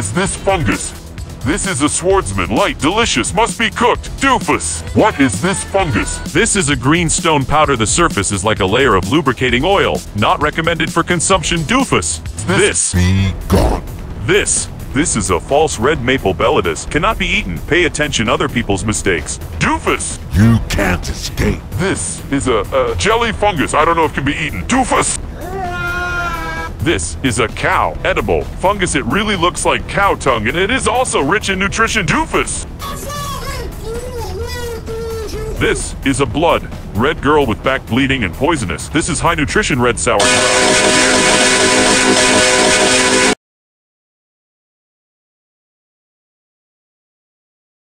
is this fungus? This is a swordsman, light, delicious, must be cooked. Doofus! What is this fungus? This is a green stone powder. The surface is like a layer of lubricating oil. Not recommended for consumption. Doofus! This, Be gone. this, this is a false red maple belladus. Cannot be eaten. Pay attention other people's mistakes. Doofus! You can't escape. This is a, a jelly fungus. I don't know if it can be eaten. Doofus! This is a cow, edible fungus. It really looks like cow tongue, and it is also rich in nutrition. Doofus! This is a blood, red girl with back bleeding and poisonous. This is high nutrition red sour.